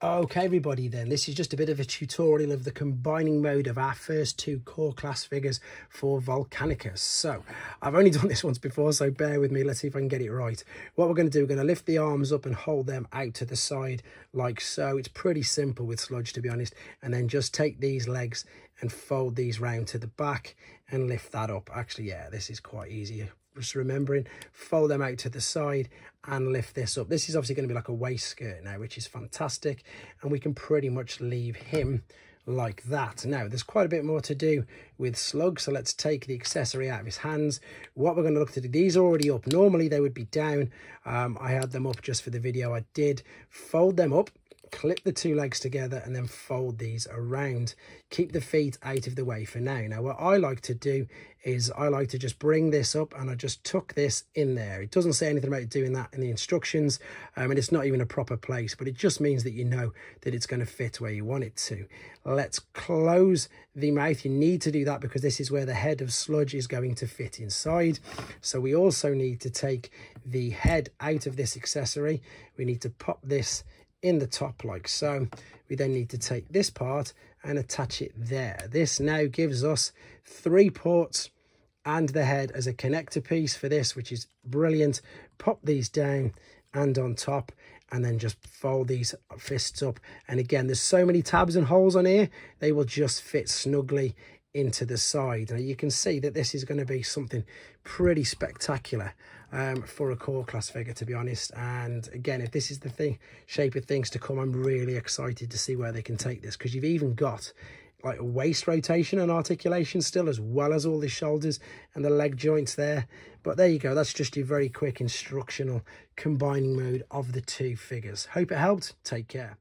Okay, everybody, then this is just a bit of a tutorial of the combining mode of our first two core class figures for Volcanicus. So I've only done this once before, so bear with me. Let's see if I can get it right. What we're going to do, we're going to lift the arms up and hold them out to the side like so. It's pretty simple with sludge, to be honest. And then just take these legs and fold these round to the back and lift that up. Actually, yeah, this is quite easy. Just remembering fold them out to the side and lift this up. This is obviously going to be like a waist skirt now which is fantastic and we can pretty much leave him like that. Now there's quite a bit more to do with slug so let's take the accessory out of his hands. What we're going to look to do these are already up. Normally they would be down. Um, i had them up just for the video i did. Fold them up clip the two legs together and then fold these around. Keep the feet out of the way for now. Now what i like to do is i like to just bring this up and i just tuck this in there. It doesn't say anything about doing that in the instructions um, and it's not even a proper place but it just means that you know that it's going to fit where you want it to. Let's close the mouth. You need to do that because this is where the head of sludge is going to fit inside. So we also need to take the head out of this accessory. We need to pop this in the top like so. We then need to take this part and attach it there. This now gives us three ports and the head as a connector piece for this, which is brilliant. Pop these down and on top and then just fold these fists up. And again, there's so many tabs and holes on here, they will just fit snugly into the side. Now you can see that this is going to be something pretty spectacular um, for a core class figure, to be honest. And again, if this is the thing shape of things to come, I'm really excited to see where they can take this because you've even got like waist rotation and articulation still as well as all the shoulders and the leg joints there but there you go that's just your very quick instructional combining mode of the two figures hope it helped take care